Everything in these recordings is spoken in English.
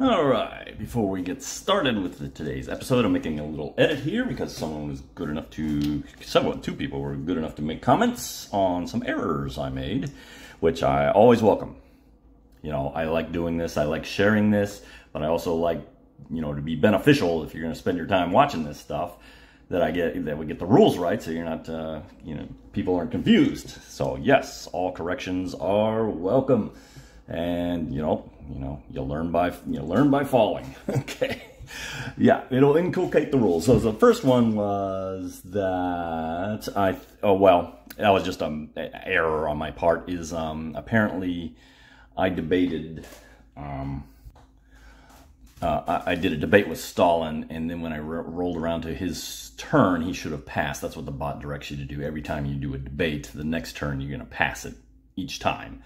All right, before we get started with today's episode, I'm making a little edit here because someone was good enough to, someone, two people were good enough to make comments on some errors I made, which I always welcome. You know, I like doing this, I like sharing this, but I also like, you know, to be beneficial if you're going to spend your time watching this stuff, that I get, that we get the rules right so you're not, uh, you know, people aren't confused. So yes, all corrections are welcome and you know, you know, you learn by you learn by falling. okay, yeah, it'll inculcate the rules. So the first one was that I oh well, that was just an error on my part. Is um apparently I debated um. Uh, I, I, did a debate with Stalin, and then when I rolled around to his turn, he should have passed. That's what the bot directs you to do. Every time you do a debate, the next turn you're going to pass it each time.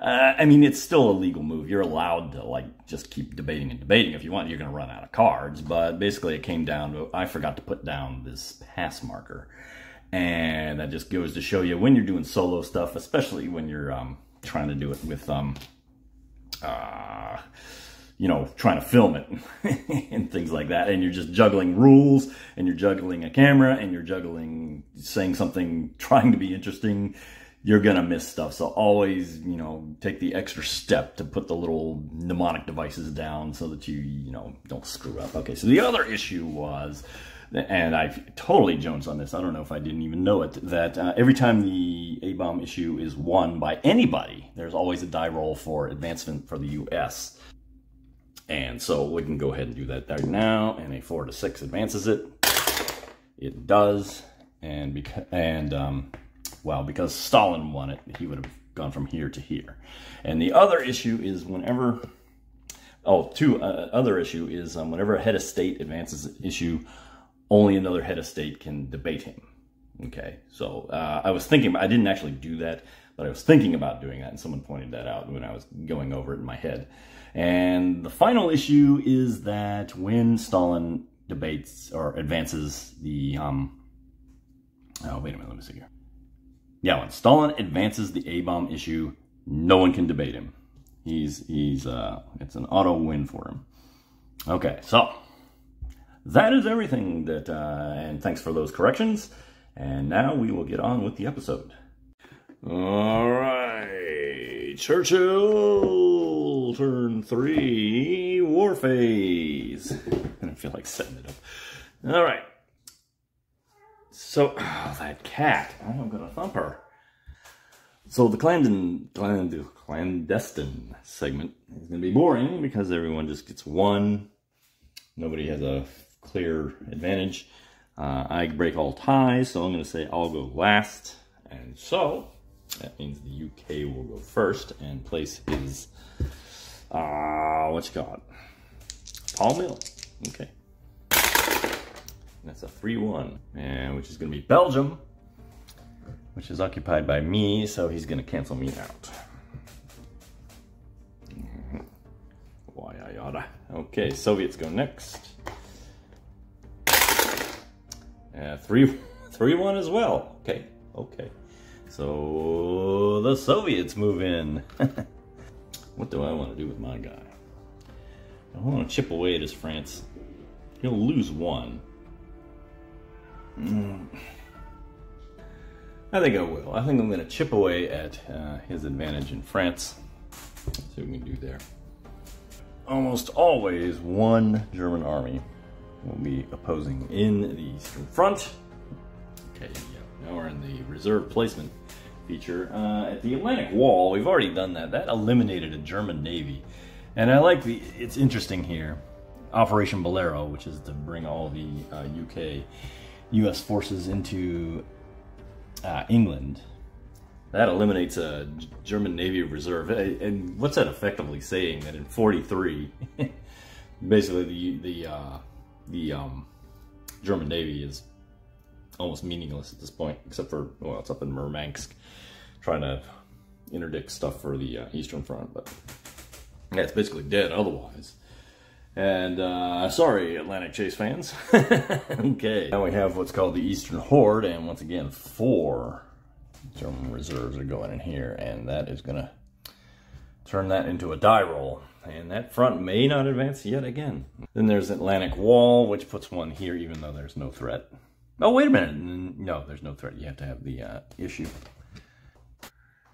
Uh, I mean, it's still a legal move. You're allowed to like just keep debating and debating. If you want, you're going to run out of cards. But basically, it came down to I forgot to put down this pass marker, and that just goes to show you when you're doing solo stuff, especially when you're um, trying to do it with um, uh, you know, trying to film it and things like that. And you're just juggling rules and you're juggling a camera and you're juggling saying something, trying to be interesting you're going to miss stuff. So always, you know, take the extra step to put the little mnemonic devices down so that you, you know, don't screw up. Okay, so the other issue was, and I totally jones on this, I don't know if I didn't even know it, that uh, every time the A-bomb issue is won by anybody, there's always a die roll for advancement for the U.S. And so we can go ahead and do that right now, and a 4 to 6 advances it. It does, and, because, and um, well, because Stalin won it, he would have gone from here to here. And the other issue is whenever, oh, two, uh, other issue is um, whenever a head of state advances an issue, only another head of state can debate him. Okay, so uh, I was thinking, I didn't actually do that, but I was thinking about doing that, and someone pointed that out when I was going over it in my head. And the final issue is that when Stalin debates or advances the, um, oh, wait a minute, let me see here. Yeah, when Stalin advances the A-bomb issue, no one can debate him. He's, he's, uh, it's an auto win for him. Okay, so that is everything that, uh, and thanks for those corrections. And now we will get on with the episode. All right, Churchill, turn three, war phase. I don't feel like setting it up. All right. So, oh, that cat. I'm gonna thump her. So the clandestine, clandestine segment is gonna be boring because everyone just gets one. Nobody has a clear advantage. Uh, I break all ties, so I'm gonna say I'll go last. And so, that means the UK will go first and place his, uh, what you it? Paul Mill. Okay. That's a 3-1, and which is going to be Belgium, which is occupied by me, so he's going to cancel me out. Why I oughta. Okay, Soviets go next. Uh, three, three one as well. Okay, okay. So the Soviets move in. what do I want to do with my guy? I want to chip away at his France. He'll lose one. Mm. I think I will. I think I'm going to chip away at uh, his advantage in France. See what we can do there. Almost always one German army will be opposing in the Eastern Front. Okay, yeah, now we're in the reserve placement feature. Uh, at the Atlantic Wall, we've already done that. That eliminated a German navy. And I like the, it's interesting here, Operation Bolero, which is to bring all the uh, UK U.S. forces into uh, England. That eliminates a German Navy reserve. And what's that effectively saying? That in 43, basically the the uh, the um, German Navy is almost meaningless at this point, except for, well, it's up in Murmansk trying to interdict stuff for the uh, Eastern Front. But yeah, it's basically dead otherwise. And uh, sorry, Atlantic Chase fans. okay. Now we have what's called the Eastern Horde, and once again, four German reserves are going in here, and that is going to turn that into a die roll. And that front may not advance yet again. Then there's Atlantic Wall, which puts one here even though there's no threat. Oh, wait a minute. No, there's no threat. You have to have the uh, issue.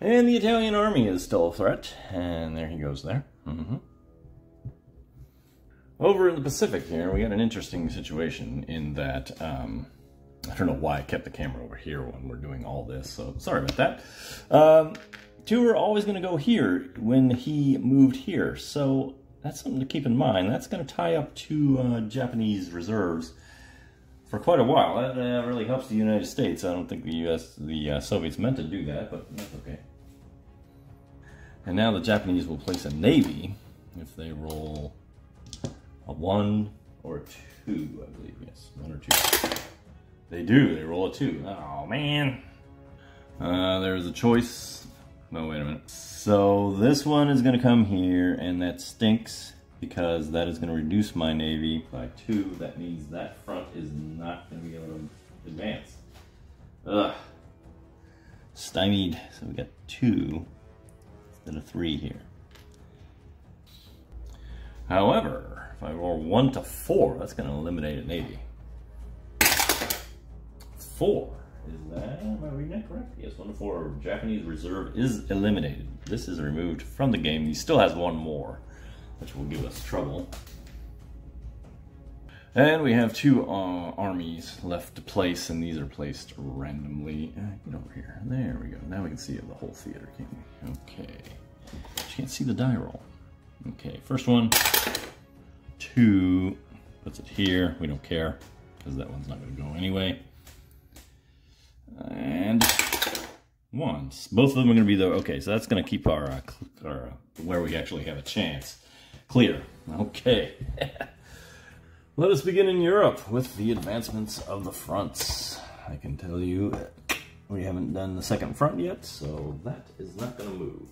And the Italian army is still a threat. And there he goes there. Mm -hmm. Over in the Pacific here, we got an interesting situation in that, um, I don't know why I kept the camera over here when we're doing all this, so sorry about that. Um, two are always going to go here when he moved here, so that's something to keep in mind. That's going to tie up two uh, Japanese reserves for quite a while. That uh, really helps the United States. I don't think the U.S., the uh, Soviets meant to do that, but that's okay. And now the Japanese will place a navy if they roll a one or a two, I believe. Yes, one or two. They do. They roll a two. Oh, man. Uh, there's a choice. No, wait a minute. So this one is going to come here, and that stinks because that is going to reduce my navy by two. That means that front is not going to be able to advance. Ugh. Stymied. So we got two instead of three here. However, if I roll one to four, that's to eliminate a navy. Four. Is that, am I reading that correct? Yes, one to four. Japanese reserve is eliminated. This is removed from the game. He still has one more, which will give us trouble. And we have two uh, armies left to place, and these are placed randomly. Uh, get over here. There we go. Now we can see the whole theater, can't we? Okay. But you can't see the die roll. Okay, first one two, puts it here. We don't care because that one's not going to go anyway. And ones. Both of them are going to be the, okay, so that's going to keep our, uh, our uh, where we actually have a chance clear. Okay. Let us begin in Europe with the advancements of the fronts. I can tell you we haven't done the second front yet, so that is not going to move.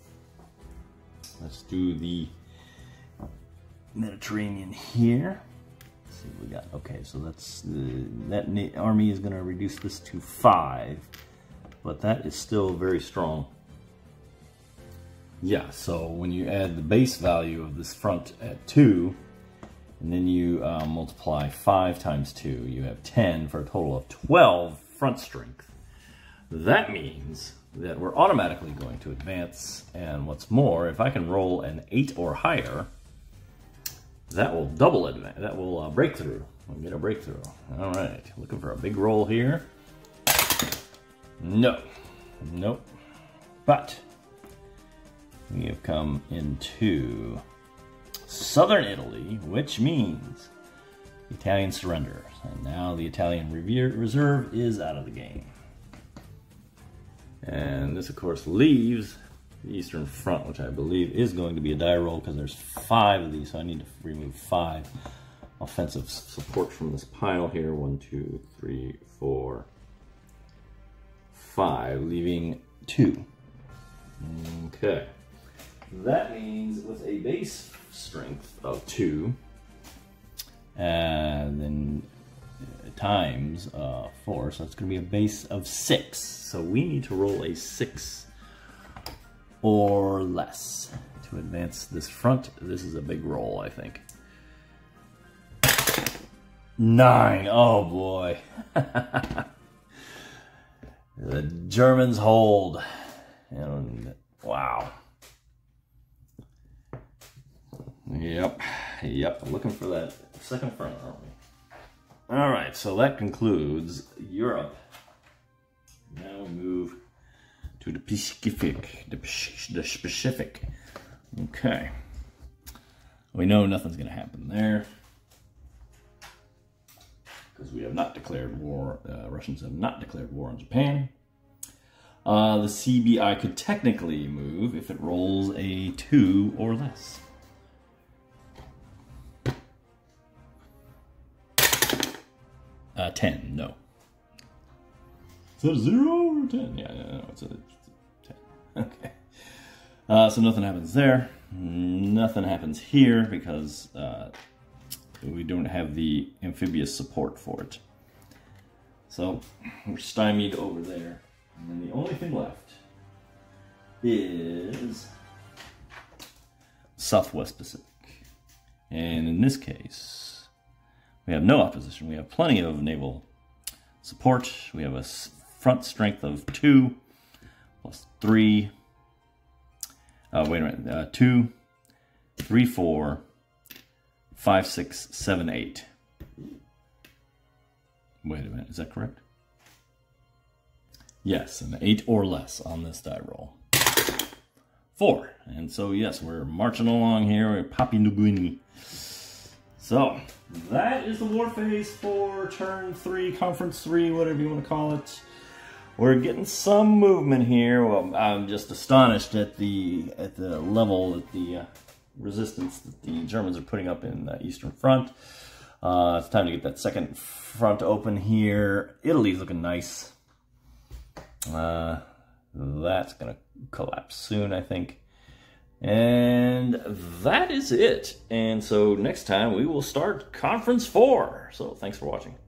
Let's do the Mediterranean here. Let's see what we got. Okay, so that's the, that army is going to reduce this to five, but that is still very strong. Yeah, so when you add the base value of this front at two, and then you uh, multiply five times two, you have 10 for a total of 12 front strength. That means that we're automatically going to advance, and what's more, if I can roll an eight or higher, that will double it. That will uh, breakthrough. We'll get a breakthrough. All right, looking for a big roll here. No, nope. But we have come into southern Italy, which means Italian surrender. And now the Italian reserve is out of the game. And this, of course, leaves the Eastern Front, which I believe is going to be a die roll because there's five of these, so I need to remove five offensive support from this pile here. One, two, three, four, five, leaving two. Okay. That means with a base strength of two, and then uh, times uh, four, so it's going to be a base of six. So we need to roll a six or less to advance this front. This is a big roll, I think. Nine. Oh boy. the Germans hold. And wow. Yep. Yep. Looking for that second front, aren't we? All right. So that concludes Europe. Now move to the specific, the, Pacific. Okay. We know nothing's going to happen there because we have not declared war. Uh, Russians have not declared war on Japan. Uh, the CBI could technically move if it rolls a 2 or less. Uh, 10, no. Is that a 0 or 10? Yeah, yeah, no, it's a Okay. Uh, so nothing happens there. Nothing happens here because uh, we don't have the amphibious support for it. So we're stymied over there. And then the only thing left is Southwest Pacific. And in this case, we have no opposition. We have plenty of naval support. We have a front strength of 2 plus 3. Uh, wait a minute. Uh, 2, 3, 4, 5, 6, 7, 8. Wait a minute. Is that correct? Yes, an 8 or less on this die roll. 4. And so, yes, we're marching along here. We're Papua New Guinea. So, that is the war phase for turn 3, conference 3, whatever you want to call it. We're getting some movement here. Well, I'm just astonished at the at the level that the uh, resistance that the Germans are putting up in the Eastern Front. Uh, it's time to get that second front open here. Italy's looking nice. Uh, that's going to collapse soon, I think. And that is it. And so next time we will start Conference 4. So thanks for watching.